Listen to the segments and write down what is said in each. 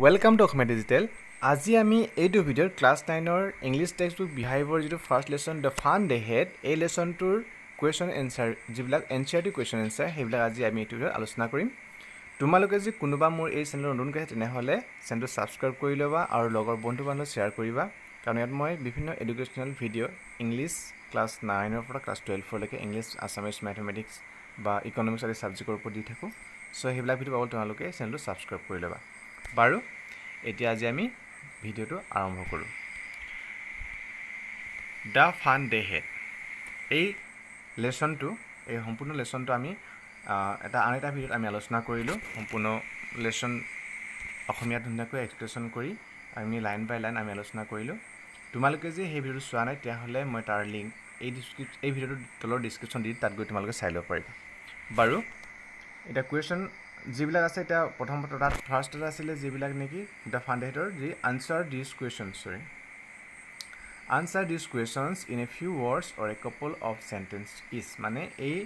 Welcome to Asomiya digital আজি আমি এইটো ভিডিঅ'ত ক্লাছ নাইনৰ ইংলিছ টেক্সট বুক বিহাইভৰ যিটো first lesson the fun they had এই লেচনটোৰ কুৱেশ্যন এনচাৰ যিবিলাক N C R T question answer সেইবিলাক আজি আমি এইটো ভিডিঅ'ত আলোচনা কৰিম। তোমালোকে যদি কোনোবা মোৰ এই চেনেলত নতুনকৈ আহে তেনেহ'লে চেনেলটো ছাবস্ক্ৰাইব কৰি ল'বা আৰু লগৰ বন্ধু বান্ধৱ শ্বেয়াৰ কৰিবা। কাৰণ ইয়াত মই বিভিন্ন এডুকেশ্যনেল ভিডিঅ' ইংলিছ ক্লাছ নাইনৰ পৰা ক্লাছ টুৱেলভলৈকে ইংলিছ আছামিছ মেথমেটিক্স বা ইকনমিক্স আদি ছাবজেক্টৰ ওপৰত দি থাকোঁ। চ' সেইবিলাক ভিডিঅ' পাবলৈ তোমালোকে চেনেলটো ছাবস্ক্ৰাইব কৰি ল'বা। বাৰু এতিয়া আজি আমি ভিডিঅ'টো আৰম্ভ কৰোঁ। The fun they had. এই লেচনটো এই সম্পূৰ্ণ লেচনটো আমি এটা আন এটা ভিডিঅ'ত আমি আলোচনা কৰিলোঁ। সম্পূৰ্ণ লেচন অসমীয়াত ধুনীয়াকৈ এক্সপ্ৰেশ্যন কৰি আমি লাইন বাই লাইন আমি আলোচনা কৰিলোঁ। তোমালোকে যে সেই ভিডিঅ'টো চোৱা নাই তেতিয়াহ'লে মই তাৰ লিংক এই ডিছক্ৰিপ এই ভিডিঅ'টোৰ তলৰ ডিছক্ৰিপশ্যন দি তাত গৈ তোমালোকে চাই ল'ব পাৰিবা। বাৰু এতিয়া কুৱেশ্যন যিবিলাক আছে এতিয়া প্ৰথমতে তাত ফাৰ্ষ্টত আছিলে যিবিলাক নেকি দ্য ফাণ্ডেডৰ যি answer this questions sorry answer this questions in a few words or a couple of sentence is মানে এই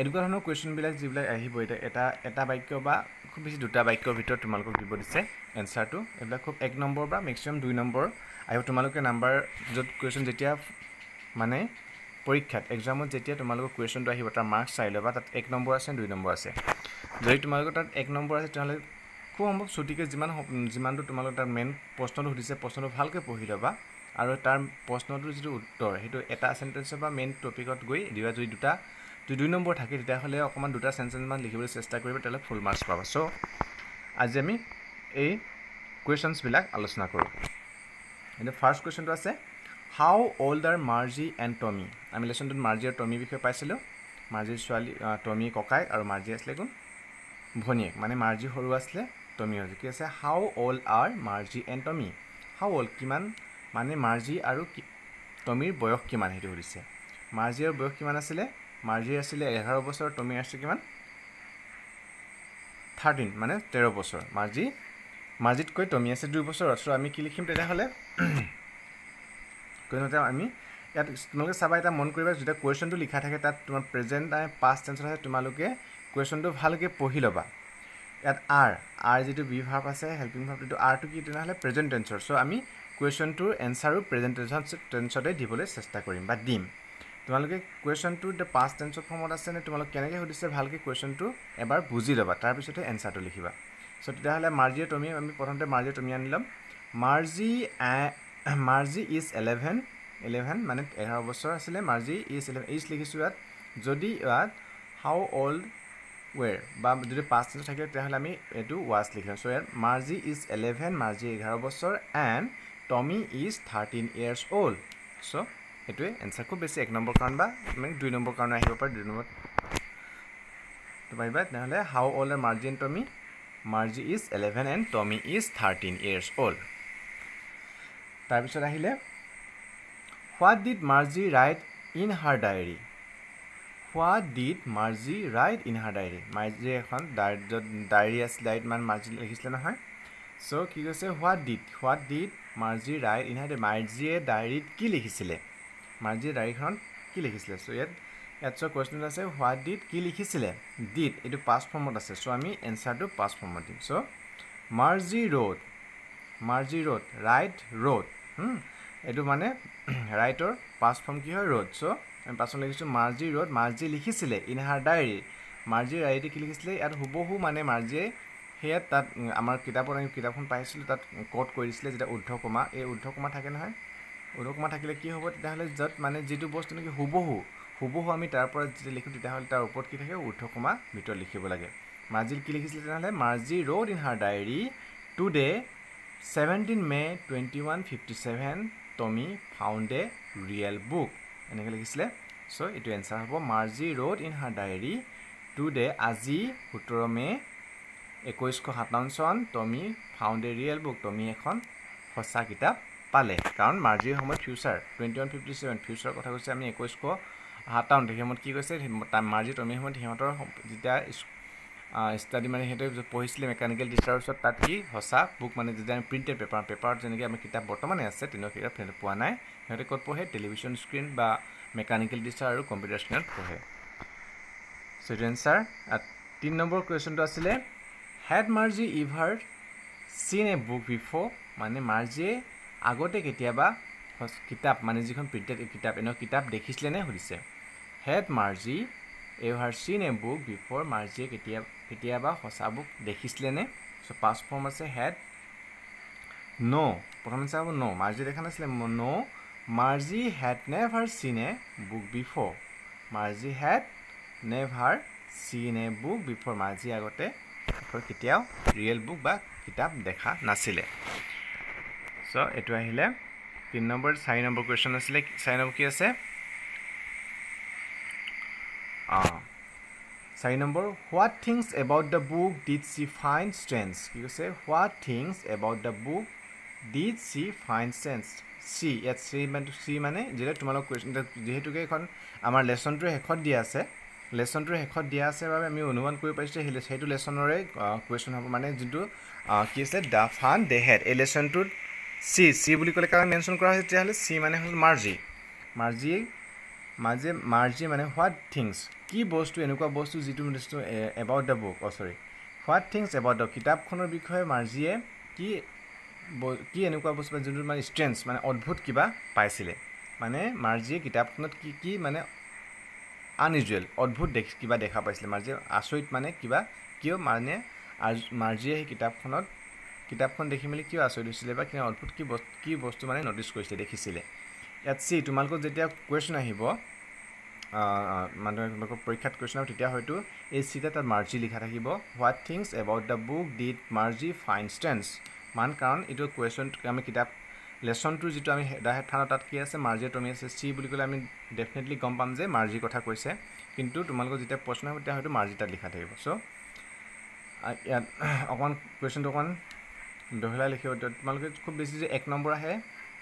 এনেকুৱা ধৰণৰ কুৱেশ্যনবিলাক যিবিলাক আহিব এতিয়া এটা এটা বাক্য বা খুব বেছি দুটা বাক্যৰ ভিতৰত তোমালোকক দিব দিছে এনচাৰটো এইবিলাক খুব এক নম্বৰ বা মেক্সিমাম দুই নম্বৰ। আহিব তোমালোকে নাম্বাৰ য'ত কুৱেশ্যন যেতিয়া মানে পৰীক্ষাত এক্সামত যেতিয়া তোমালোকৰ কুৱেশ্যনটো আহিব তাৰ মাৰ্কছ চাই ল'বা তাত এক নম্বৰ আছে দুই নম্বৰ আছে। যদি তোমালোকৰ তাত এক নম্বৰ আছে তেতিয়াহ'লে খুব সম্ভৱ ছুটিকৈ যিমান যিমানটো তোমালোকৰ তাত মেইন প্ৰশ্নটো সুধিছে প্ৰশ্নটো ভালকৈ পঢ়ি ল'বা। আৰু তাৰ প্ৰশ্নটোৰ যিটো উত্তৰ সেইটো এটা চেণ্টেঞ্চৰ বা মেইন টপিকত গৈ দিবা। যদি দুটা যদি দুই নম্বৰ থাকে তেতিয়াহ'লে অকণমান দুটা চেণ্টেঞ্চমান লিখিবলৈ চেষ্টা কৰিবা তেতিয়াহ'লে ফুল মাৰ্কছ পাবা। চ' আজি আমি এই কুৱেশ্যনছবিলাক আলোচনা কৰোঁ। এতিয়া ফাৰ্ষ্ট কুৱেশ্যনটো আছে how old are Margie and Tommy? আমি লেচনটোত মাৰ্জি আৰু টমিৰ বিষয়ে পাইছিলোঁ। মাৰ্জিৰ ছোৱালী টমি ককাইক আৰু মাৰ্জি আছিলে কোন? ভনীয়েক মানে মাৰ্জি সৰু আছিলে টমি হৈছে কি আছে how old are Margie and Tommy? How old কিমান মানে মাৰ্জি আৰু টমিৰ বয়স কিমান সেইটো সুধিছে। মাৰ্জিৰ বয়স কিমান আছিলে? মাৰ্জিৰ আছিলে এঘাৰ বছৰ টমিৰ আছিলে কিমান? থাৰ্টিন মানে তেৰ বছৰ। মাৰ্জি মাৰ্জিতকৈ টমি আছে দুই বছৰ। চ' আমি কি লিখিম তেতিয়াহ'লে? কিয়নো আমি ইয়াত তোমালোকে চাবা এটা মন কৰিবা যেতিয়া কুৱেশ্যনটো লিখা থাকে তাত তোমাৰ প্ৰেজেণ্ট পাষ্ট টেন্সত আছে তোমালোকে কুৱেশ্যনটো ভালকৈ পঢ়ি ল'বা। ইয়াত আৰ আৰ যিটো বি ভাৰ্ব আছে হেল্পিং ভাৰ্ব যিটো আৰটো কি তেনেহ'লে প্ৰেজেণ্ট টেন্সৰ চ' আমি কুৱেশ্যনটোৰ এনচাৰো প্ৰেজেণ্ট টেন্সতে দিবলৈ চেষ্টা কৰিম বা দিম। তোমালোকে কুৱেশ্যনটো এতিয়া পাষ্ট টেন্সৰ ফৰ্মত আছে নে তোমালোকে কেনেকৈ সুধিছে ভালকৈ কুৱেশ্যনটো এবাৰ বুজি ল'বা। তাৰপিছতে এনচাৰটো লিখিবা। চ' তেতিয়াহ'লে মাৰ্জিয়ে টমি আমি প্ৰথমতে মাৰ্জিয়ে টমি আনি ল'ম। Margie Margie is eleven eleven মানে এঘাৰ বছৰ আছিলে। মাৰ্জি ইজ ইলেভেন ইজ লিখিছোঁ ইয়াত। যদি ইয়াত হাউ অল্ড ৱেৰ বা যদি পাঁচ টেন্স থাকে তেতিয়াহ'লে আমি এইটো ৱাছ লিখিম চ' ইয়াত মাৰ্জি ইজ এলেভেন মাৰ্জি এঘাৰ বছৰ and Tommy is thirteen years old so' সেইটোৱে এনচাৰ খুব বেছি এক নম্বৰ কাৰণ বা মানে দুই নম্বৰ কাৰণে আহিব পাৰে দুই নম্বৰত। পাৰিবা তেনেহ'লে how old are Margie and Tommy Margie is eleven and Tommy is thirteen years old তাৰপিছত আহিলে what did Margie write in her diary what did Margie write in her diary. Margie এখন য'ত ডায়েৰী আছিলে ডায়েৰীত মানে মাৰ্জি লিখিছিলে নহয়। So কি কৈছে? What did what did Margie write in her মাৰ্জিয়ে ডায়েৰীত কি লিখিছিলে? মাৰ্জিয়ে ডায়েৰীখনত কি লিখিছিলে? চ' ইয়াত ইয়াত চ' কুৱেশ্যন আছে হোৱাট ডিড কি লিখিছিলে? ডিড এইটো পাছ ফৰ্মত আছে। চ' আমি এনচাৰটো পাছ ফৰ্মত দিম। So' Margie wrote Margie wrote right wrote. এইটো মানে ৰাইটৰ পাছ ফৰ্ম কি হয়? ৰোড। চ' আমি পাছত লিখিছোঁ মাৰ্জি ৰোড মাৰ্জি লিখিছিলে ইন হাৰ ডায়েৰী মাৰ্জিৰ ডায়েৰীতে কি লিখিছিলে ইয়াত হুবহু মানে মাৰ্জিয়ে সেয়াত তাত আমাৰ কিতাপত আমি কিতাপখন পাইছিলোঁ তাত কৰি দিছিলে যেতিয়া উৰ্ধকমা এই উৰ্ধকমা থাকে নহয়? উৰ্ধকমা থাকিলে কি হ'ব তেতিয়াহ'লে য'ত মানে যিটো বস্তু নেকি হুবহু হুবহু আমি তাৰ পৰা যেতিয়া লিখোঁ তেতিয়াহ'লে তাৰ ওপৰত কি থাকে উৰ্ধকমা ভিতৰত লিখিব লাগে। মাৰ্জিৰ কি লিখিছিলে তেনেহ'লে? Margie wrote in her diary today seventeen May' twenty one fifty seven Tommy found a real book এনেকৈ লিখিছিলে। চ' এইটো এনচাৰ হ'ব Margie wrote in her diary. Today আজি সোতৰ মে' একৈছশ সাতাৱন্ন চন Tommy found a real book Tommy এখন সঁচা কিতাপ পালে। কাৰণ মাৰ্জিৰ সময়ত future twenty one fifty seven ফিউচাৰৰ কথা কৈছে আমি একৈছশ সাতাৱন্ন। সেই সময়ত কি কৈছে? মাৰ্জি টমিৰ সময়ত সিহঁতৰ যেতিয়া ষ্টাডি মানে সিহঁতে পঢ়িছিলে মেকানিকেল টিচাৰৰ ওচৰত তাত কি সঁচা বুক মানে যেতিয়া আমি প্ৰিণ্টেড পেপাৰ পেপাৰত যেনেকৈ আমাৰ কিতাপ বৰ্তমানে আছে তেনেকুৱা কিতাপ সিহঁতে পোৱা নাই। সিহঁতে ক'ত পঢ়ে? টেলিভিশ্যন স্ক্ৰীণ বা মেকানিকেল টিচাৰ আৰু কম্পিউটাৰ স্ক্ৰীণত পঢ়ে। এইটো এনচাৰ তিনি নম্বৰ কুৱেশ্যনটো আছিলে হেড মাৰ্জি ইভাৰ চিন এ বুক বিফ'ৰ মানে মাৰ্জিয়ে আগতে কেতিয়াবা কিতাপ মানে যিখন প্ৰিণ্টেড কিতাপ এনেকুৱা কিতাপ দেখিছিলেনে সুধিছে? হেড মাৰ্জি এভাৰ চিন এ বুক বিফ'ৰ মাৰ্জিয়ে কেতিয়া কেতিয়াবা সঁচা বুক দেখিছিলেনে? চ' পাছ ফৰ্ম আছে হেড ন' প্ৰথম হ'ব ন' মাৰ্জি দেখা নাছিলে ন' Margie had never seen a book before Margie had never seen a book before Marzi আগতে কেতিয়াও ৰিয়েল বুক বা কিতাপ দেখা নাছিলে। চ' এইটো আহিলে তিনি নম্বৰ চাৰি নম্বৰ কুৱেশ্যন আছিলে চাৰি নম্বৰ কি আছে? অঁ চাৰি number what things about the book did she find strange কি কৈছে what things about the book did she find strange she ইয়াত চি মানে চি মানে যিহেতু তোমালোক কুৱেশ্যন যিহেতুকে এখন আমাৰ লেচনটোৰ শেষত দিয়া আছে লেচনটোৰ শেষত দিয়া আছে বাবে আমি অনুমান কৰিব পাৰিছোঁ সেই সেইটো লেচনৰে কুৱেশ্যন হ'ব। মানে যোনটো কি আছিলে দ্য ফান দে হেড। এই লেচনটোত চি চি বুলি ক'লে কাৰণ মেনশ্যন কৰা হৈছে তেতিয়াহ'লে চি মানে হ'ল মাৰ্জি। মাৰ্জি মাৰ্জি মাৰ্জি মানে হোৱাট থিংছ কি বস্তু এনেকুৱা বস্তু যিটো বস্তু এবাউট দ্য বুক অ' চৰি হোৱাট থিংছ এবাউট দ্য কিতাপখনৰ বিষয়ে মাৰ্জিয়ে কি কি এনেকুৱা বস্তু যোনটো মানে ষ্ট্ৰেঞ্চ মানে অদ্ভুত কিবা পাইছিলে। মানে মাৰ্জিয়ে কিতাপখনত কি কি মানে আনইউজুৱেল অদ্ভুত দেখি কিবা দেখা পাইছিলে। মাৰ্জিয়ে আচৰিত মানে কিবা কিয় মানে মাৰ্জিয়ে সেই কিতাপখনত কিতাপখন দেখি মেলি কিয় আচৰিত হৈছিলে বা কিয় অদ্ভুত কি বস্তু কি বস্তু মানে ন'টিছ কৰিছিলে দেখিছিলে। ইয়াত চি তোমালোকৰ যেতিয়া কুৱেশ্যন আহিব মানে তোমালোকৰ পৰীক্ষাত কুৱেশ্যন আহিব তেতিয়া হয়তো এই চিতে তাত মাৰ্জি লিখা থাকিব। What things about the book did Margie find strange মান কাৰণ এইটো কুৱেশ্যন আমি কিতাপ লেচনটোৰ যিটো আমি হেডাৰ থানত তাত কি আছে মাৰ্জিয়ে টমি আছে চি বুলি ক'লে আমি ডেফিনেটলি গম পাম যে মাৰ্জিৰ কথা কৈছে। কিন্তু তোমালোকৰ যেতিয়া প্ৰশ্ন হ'ব তেতিয়া হয়তো মাৰ্জি তাত লিখা থাকিব। চ' ইয়াত অকণমান কুৱেশ্যনটো অকণমান দহলাই লিখিব। তোমালোকে খুব বেছি যে এক নম্বৰ আহে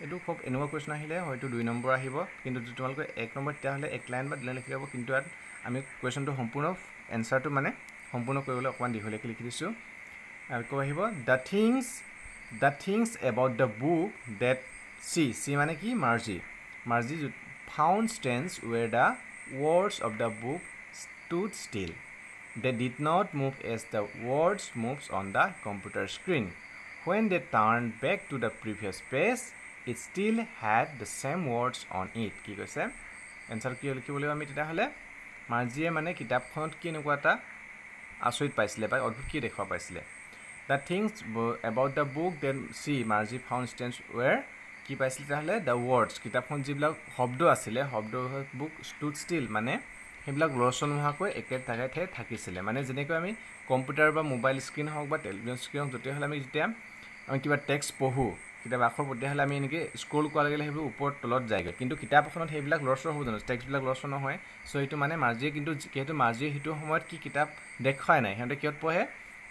এইটো খুব এনেকুৱা কুৱেশ্যন আহিলে হয়তো দুই নম্বৰ আহিব কিন্তু তোমালোকে এক নম্বৰ তেতিয়াহ'লে এক লাইন বা দুলাইন লিখি যাব কিন্তু ইয়াত আমি কুৱেশ্যনটো সম্পূৰ্ণ এনচাৰটো মানে সম্পূৰ্ণ কৰিবলৈ অকণমান দীঘলীয়াকৈ লিখি দিছোঁ। আৰু ক'ব আহিব the things the things about the book did she she মানে কি? Margie. Margie found strange where the words of the book stood still they did not move as the words moves on the computer screen when they turned back to the previous page it still had the same words on it কি কৈছে? Answer কি লিখিব লাগিব আমি তেতিয়াহ'লে? মাৰ্জিয়ে মানে কিতাপখনত কি এনেকুৱা এটা আচৰিত পাইছিলে বা অদ্ভুত কি দেখুওৱা পাইছিলে? The things about the book then she Margie found strange where কি পাইছিলে তেতিয়াহ'লে? দ্য ৱৰ্ডছ কিতাপখন যিবিলাক শব্দ আছিলে শব্দ বুক ষ্টুড ষ্টিল মানে সেইবিলাক লৰচৰ নোহোৱাকৈ একে ঠাইতে ঠাই থাকিছিলে। মানে যেনেকৈ আমি কম্পিউটাৰ বা মোবাইল স্ক্ৰীণ হওক বা টেলিভিশ্যন স্ক্ৰীণ হওক তেতিয়াহ'লে আমি যেতিয়া আমি কিবা টেক্সট পঢ়োঁ কেতিয়াবা আখৰ তেতিয়াহ'লে আমি এনেকৈ স্ক্ৰল কৰাৰ লগে সেইবোৰ ওপৰত তলত যায়গৈ। কিন্তু কিতাপ এখনত সেইবিলাক লৰচৰ হ'ব জানো? টেক্সটবিলাক লৰচৰ নহয়। চ' সেইটো মানে মাৰ্জিয়ে কিন্তু যিহেতু মাৰ্জিয়ে সেইটো সময়ত কি কিতাপ দেখুৱাই নাই সিহঁতে কিহত পঢ়ে?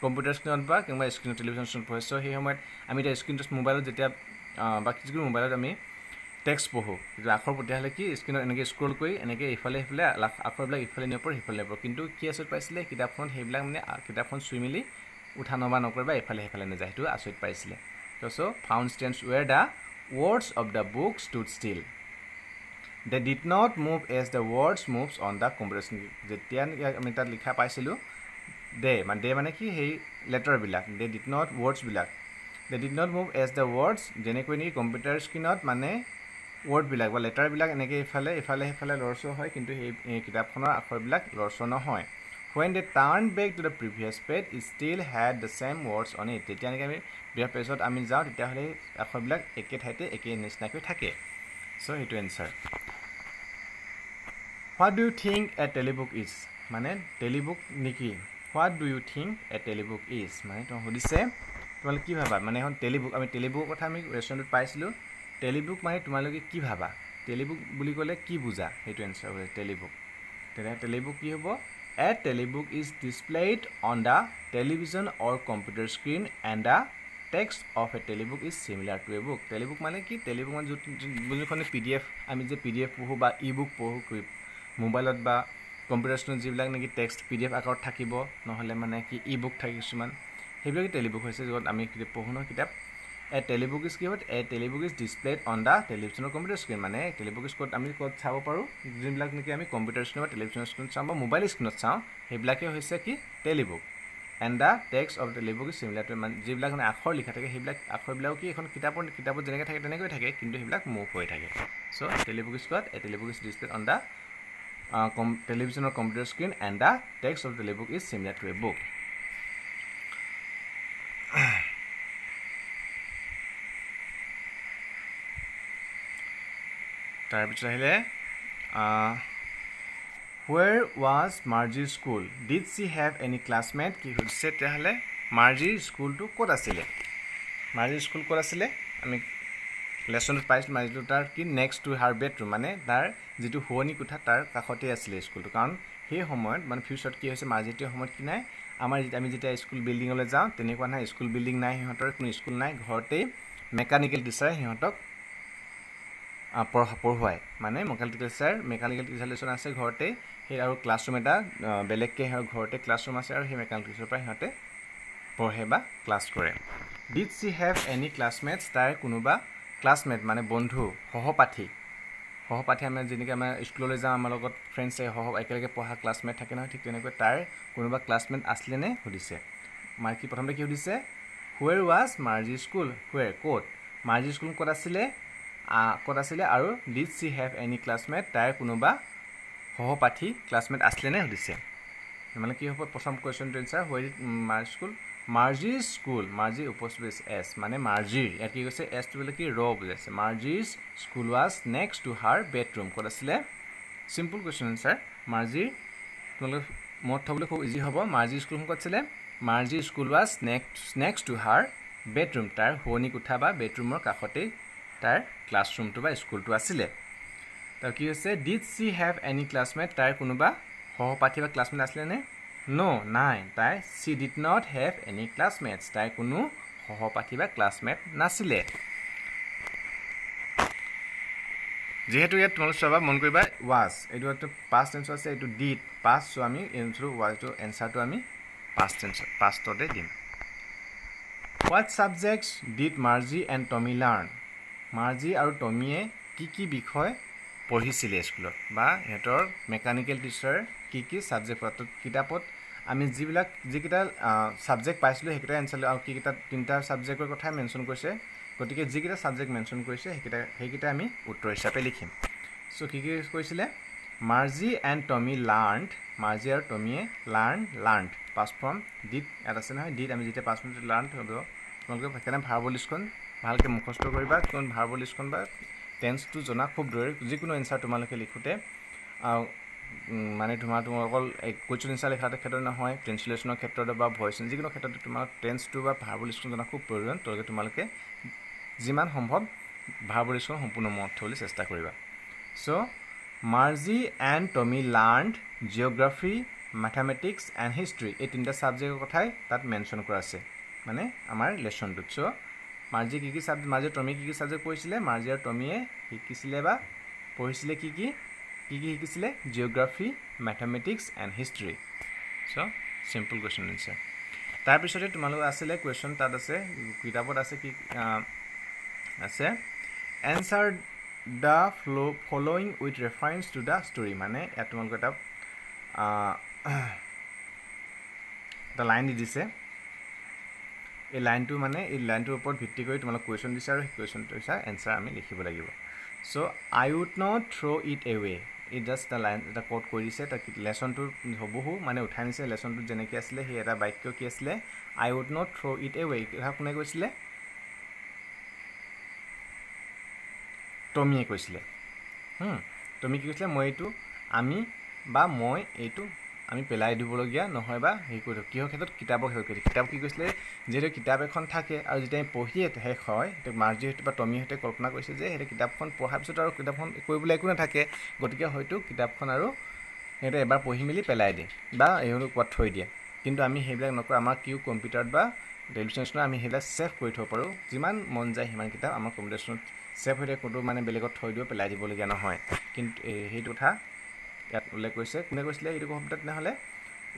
কম্পিউটাৰ স্ক্ৰীণত বা কোনোবা স্ক্ৰীণত টেলিভিশ্যন স্ক্ৰীণত পঢ়ে চ' সেই সময়ত আমি এতিয়া স্ক্ৰীণত মোবাইলত যেতিয়া বা যিকোনো মোবাইলত আমি টেক্সট পঢ়োঁ। কিন্তু আখৰ তেতিয়াহ'লে কি স্ক্ৰীণত এনেকৈ স্ক্ৰল কৰি এনেকৈ ইফালে সিফালে আখৰবিলাক ইফালে নিব পাৰে সিফালে নিব কিন্তু কি আচৰিত পাইছিলে কিতাপখনত সেইবিলাক মানে কিতাপখন চুই মেলি উঠা নমা নকৰে বা ইফালে সিফালে নাযায়। সেইটো আচৰিত পাইছিলে। So' found strange where the words of the book stood still they did not move as the words moves on the computer যেতিয়া আমি তাত লিখা পাইছিলোঁ দে মানে দে মানে কি? সেই লেটাৰবিলাক they did not ৱৰ্ডছবিলাক they did not move as the words যেনেকৈ নেকি কম্পিউটাৰ স্ক্ৰীণত মানে ৱৰ্ডবিলাক বা লেটাৰবিলাক এনেকৈ ইফালে ইফালে সিফালে লৰচৰ হয় কিন্তু সেই কিতাপখনৰ আখৰবিলাক লৰচৰ নহয়। They turned back to the previous page it still had the same words on it যেতিয়া নেকি আমি প্ৰিভিয়াছ পেজত আমি যাওঁ তেতিয়াহ'লে আখৰবিলাক একে ঠাইতে একে নিচিনাকৈ থাকে। চ' সেইটো answer what do you think a telebook is মানে টেলিবুক নেকি? What do you think a telebook is মানে তোমাক সুধিছে তোমালোকে কি ভাবা? মানে এখন টেলিবুক আমি টেলিবুকৰ কথা আমি ৰেষ্টুৰেণ্টত পাইছিলোঁ। টেলিবুক মানে তোমালোকে কি ভাবা? টেলিবুক বুলি ক'লে কি বুজা? সেইটো এনচাৰ হ'ব টেলিবুক তেতিয়া টেলিবুক কি হ'ব? A telebook is displayed on the television or computer screen and the text of a telebook is similar to a book. Telebook মানে কি? টেলিবুক মানে যোনখনে পি ডি এফ আমি যে পি ডি এফ পঢ়োঁ বা ই বুক পঢ়োঁ মোবাইলত বা কম্পিউটাৰ যিবিলাক নেকি টেক্সট পি ডি এফ আকাৰত থাকিব নহ'লে মানে কি ই বুক থাকে কিছুমান সেইবিলাকে টেলিবুক হৈছে য'ত আমি পঢ়োঁ ন কিতাপ। এ টেলিবুক ইজ কি হয়? A telebook is displayed on the টেলিভিশ্যনৰ computer screen মানে টেলিবুক ইজ ক'ত আমি ক'ত চাব পাৰোঁ? যোনবিলাক নেকি আমি কম্পিউটাৰ স্ক্ৰীণ বা টেলিভিশ্যনৰ স্ক্ৰীণত চাওঁ বা মোবাইল স্ক্ৰীণত চাওঁ সেইবিলাকে হৈছে কি? Telebook and the text of the telebook is similar to মানে যিবিলাক মানে আখৰ লিখা থাকে সেইবিলাক আখৰবিলাকো কি এখন কিতাপৰ কিতাপত যেনেকৈ থাকে তেনেকৈ থাকে কিন্তু সেইবিলাক মুভ হৈ থাকে। So' telebook is cut a telebook is displayed on the com television or computer screen and the text of telebook is similar to a book তাৰপিছত আহিলে where was মাৰ্জিৰ school did she have any classmate কি সুধিছে তেতিয়াহ'লে? মাৰ্জিৰ স্কুলটো ক'ত আছিলে? মাৰ্জিৰ school ক'ত আছিলে? আমি লেচনটোত পাইছিলোঁ মাৰ্জিটো তাৰ কি? নেক্সট টু হাৰ বেডৰুম মানে তাৰ যিটো শুৱনি কোঠা তাৰ কাষতেই আছিলে স্কুলটো কাৰণ সেই সময়ত মানে ফিউচাৰত কি হৈছে মাৰ্জিটোৰ সময়ত কি নাই? আমাৰ আমি যেতিয়া স্কুল বিল্ডিঙলৈ যাওঁ তেনেকুৱা নাই। স্কুল বিল্ডিং নাই সিহঁতৰ কোনো স্কুল নাই। ঘৰতেই মেকানিকেল টিচাৰে সিহঁতক পঢ়া পঢ়ুৱায় মানে মেকানিকেল টিচাৰ মেকানিকেল টিচাৰ আছে ঘৰতেই সেই আৰু ক্লাছৰুম এটা বেলেগকৈ সিহঁতৰ ঘৰতে ক্লাছৰুম আছে আৰু সেই মেকানিকেল টিচাৰৰ পৰা সিহঁতে পঢ়ে বা ক্লাছ কৰে। Did she have any classmates তাইৰ কোনোবা ক্লাছমেট মানে বন্ধু সহপাঠী। সহপাঠী আমি যেনেকৈ আমাৰ স্কুললৈ যাওঁ আমাৰ লগত ফ্ৰেণ্ডছে সহ একেলগে পঢ়া ক্লাছমেট থাকে নহয় ঠিক তেনেকৈ তাৰ কোনোবা ক্লাছমেট আছিলেনে সুধিছে। মাৰ কি প্ৰথমতে কি সুধিছে? Where was Margie school where ক'ত? মাৰ্জি স্কুল ক'ত আছিলে? ক'ত আছিলে? আৰু did she have any classmate তাইৰ কোনোবা সহপাঠী ক্লাছমেট আছিলেনে সুধিছে? মানে কি হ'ব? প্ৰথম কুৱেশ্যনটো এনচাৰ ইড মাৰ স্কুল মাৰ্জিৰ স্কুল মাৰ্জিৰ উপস্থিত এছ মানে মাৰ্জিৰ ইয়াত কি কৈছে? এছটো বোলে কি? ৰ বুজাইছে মাৰ্জিৰ school was next to her bedroom ক'ত আছিলে? চিম্পুল কুৱেশ্যন এনচাৰ মাৰ্জিৰ তোমালোকে মনত থ'বলৈ খুব ইজি হ'ব। মাৰ্জিৰ স্কুলখন ক'ত আছিলে? মাৰ্জিৰ school was next next to her bedroom তাৰ শুৱনি কোঠা বা বেডৰুমৰ কাষতেই তাৰ ক্লাছৰুমটো বা স্কুলটো আছিলে। তাৰ কি হৈছে? Did she have any classmate তাইৰ কোনোবা সহপাঠী বা ক্লাছমেট আছিলেনে ন' নাই। তাই she did not have any classmates তাইৰ কোনো সহপাঠী বা ক্লাছমেট নাছিলে। যিহেতু ইয়াত তোমালোকে চাবা মন কৰিবা ৱাজ এইটো পাষ্ট টেন্সৰ আছে এইটো ডিড পাষ্ট চ' আমি এনচাৰটো ৱাজটো এনচাৰটো আমি পাষ্ট টেন্সৰ পাষ্টতে দিম। What subjects did Margie and Tommy learn Margie আৰু টমিয়ে কি কি বিষয় পঢ়িছিলে স্কুলত বা সিহঁতৰ মেকানিকেল টিচাৰ কি কি ছাবজেক্ট কিতাপত আমি যিবিলাক যিকেইটা ছাবজেক্ট পাইছিলোঁ সেইকেইটা এনচাৰ আৰু কিকেইটা তিনিটা ছাবজেক্টৰ কথাই মেনশ্যন কৰিছে গতিকে যিকেইটা ছাবজেক্ট মেনশ্যন কৰিছে সেইকেইটা সেইকেইটা আমি উত্তৰ হিচাপে লিখিম। চ' কি কি কৈছিলে? Margie and Tommy learn Margie আৰু টমিয়ে learn learn past form did ইয়াত আছে নহয় ডিড আমি যেতিয়া পাছ ফৰ্ম লাৰ্ণ হ'ব তোমালোকে সেইকাৰণে ভাৰ্ব লিষ্টখন ভালকৈ মুখস্থ কৰিবা কিয়নো ভাৰ্ব লিষ্টখন বা টেন্সটো জনা খুব দৰে যিকোনো এনচাৰ তোমালোকে লিখোঁতে। মানে তোমাৰ তোমাৰ অকল কুৱেশ্যন এনচাৰ লিখাৰ ক্ষেত্ৰত নহয় ট্ৰেঞ্চলেশ্যনৰ ক্ষেত্ৰত বা ভইচ যিকোনো ক্ষেত্ৰত তোমাৰ টেন্সটো বা ভাৰ্ব লিষ্টখন জনা খুব প্ৰয়োজন তেওঁলোকে তোমালোকে যিমান সম্ভৱ ভাৰ্ব লিষ্টখন সম্পূৰ্ণ মনত থ'বলৈ চেষ্টা কৰিবা। So' Margie and Tommy learn geography mathematics and history এই তিনিটা ছাবজেক্টৰ কথাই তাত মেনশ্যন কৰা আছে মানে আমাৰ লেচনটোত। চ' মাৰ্জি কি কি ছাবজেক্ট মাৰ্জি টমি কি কি ছাবজেক্ট পঢ়িছিলে মাৰ্জি আৰু টমিয়ে শিকিছিলে বা পঢ়িছিলে কি কি কি কি শিকিছিলে? Geography mathematics and history. So' simple question answer তাৰপিছতে তোমালোকৰ আছিলে কুৱেশ্যন তাত আছে কিতাপত আছে কি আছে এনচাৰ দ্য ফ্ল' following with reference to the story মানে ইয়াত তোমালোকৰ এটা এটা লাইন দি দিছে। এই লাইনটো মানে এই লাইনটোৰ ওপৰত ভিত্তি কৰি তোমালোক কুৱেশ্যন দিছে আৰু সেই কুৱেশ্যনটো হিচাপে এনচাৰ আমি লিখিব লাগিব। So' I would not throw' it away E just এটা লাইন এটা ক'ট কৰি দিছে। তাক লেচনটো হ'বহো মানে উঠাই নিছে। লেচনটোত যেনেকৈ আছিলে সেই এটা বাক্য কি আছিলে? I would not throw' it away কথা কোনে কৈছিলে? টমিয়ে কৈছিলে। টমি কি কৈছিলে? মই এইটো আমি বা মই এইটো আমি পেলাই দিবলগীয়া নহয় বা হেৰি কৰি দিওঁ কিহৰ ক্ষেত্ৰত? কিতাপৰ ক্ষেত্ৰত কৰি কিতাপ কি কৈছিলে? যিহেতু কিতাপ এখন থাকে আৰু যেতিয়া আমি পঢ়িয়ে শেষ হয় সেইটো মাৰ্জিহঁতে বা টমিহঁতে কল্পনা কৰিছে যে সেইটো কিতাপখন পঢ়াৰ পিছত আৰু কিতাপখন কৰিবলৈ একো নাথাকে। গতিকে হয়তো কিতাপখন আৰু সিহঁতে এবাৰ পঢ়ি মেলি পেলাই দিয়ে বা এইবোৰ ক'ৰবাত থৈ দিয়ে। কিন্তু আমি সেইবিলাক নকৰোঁ। আমাৰ কিউ কম্পিউটাৰত বা টেলিভিশ্যনত আমি সেইবিলাক ছেভ কৰি থ'ব পাৰোঁ। যিমান মন যায় সিমান কিতাপ আমাৰ কম্পিউটাৰত ছেভ হৈ থাকে। ক'তো মানে বেলেগত থৈ দিও পেলাই দিবলগীয়া নহয়। কিন্তু সেইটো কথা ইয়াত উল্লেখ কৰিছে। কোনে কৈছিলে এইটো কম্পিউটাৰ তেনেহ'লে?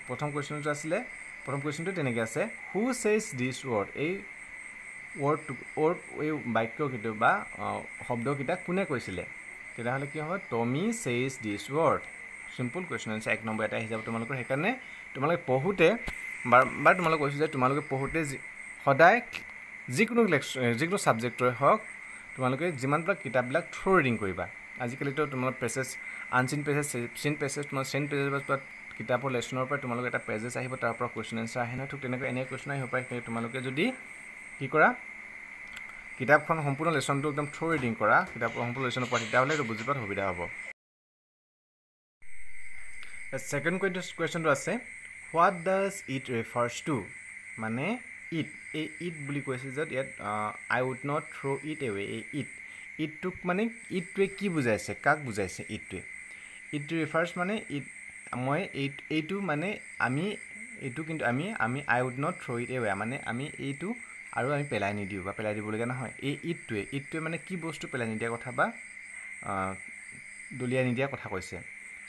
প্ৰথম কুৱেশ্যনটো আছিলে প্ৰথম কুৱেশ্যনটো তেনেকৈ আছে। হু চেজ দিছ ৱৰ্ড এই ৱৰ্ডটো ৱৰ্ড এই বাক্যকেইটা বা শব্দকেইটা কোনে কৈছিলে? তেতিয়াহ'লে কি হয় Tommy says this word simple question আছে এক নম্বৰ এটা আহি যাব তোমালোকৰ। সেইকাৰণে তোমালোকে পঢ়োঁতে বাৰ বাৰ তোমালোকে কৈছোঁ যে তোমালোকে পঢ়োঁতে সদায় যিকোনো লেকচাৰ যিকোনো ছাবজেক্টৰে হওক তোমালোকে যিমান পাৰা কিতাপবিলাক থ্ৰ' ৰিডিং কৰিবা। আজিকালিতো তোমালোক passage unseen passage seen passage তোমাৰ চেইন পেছেজ বা কিতাপৰ লেচনৰ পৰা তোমালোকে এটা পেজেছ আহিব তাৰ পৰা কুৱেশ্যন এনচাৰ আহে নহয় ঠিক তেনেকৈ এনে কুৱেশ্যন আহিব পাৰে সেই তোমালোকে যদি কি কৰা কিতাপখন সম্পূৰ্ণ লেচনটো একদম থ্ৰ' ৰিডিং কৰা কিতাপৰ সম্পূৰ্ণ লেচনৰ পৰা তেতিয়াহ'লে এইটো বুজি পোৱাত সুবিধা হ'ব। ছেকেণ্ড কুৱেশ্যনটো আছে what does it refers to মানে ইট এই ইট বুলি কৈছে য'ত ইয়াত I would not throw' it away এই ইট ইটটোক মানে ইটটোৱে কি বুজাইছে কাক বুজাইছে ইটটোৱে ইট ৰিফাৰ্ছ মানে ইট মই এই এইটো মানে আমি এইটো কিন্তু আমি আমি I would not throw' it away মানে আমি এইটো আৰু আমি পেলাই নিদিওঁ বা পেলাই দিবলগীয়া নহয়। এই ইটটোৱে ইটটোৱে মানে কি বস্তু পেলাই নিদিয়া কথা বা দলিয়াই নিদিয়া কথা কৈছে।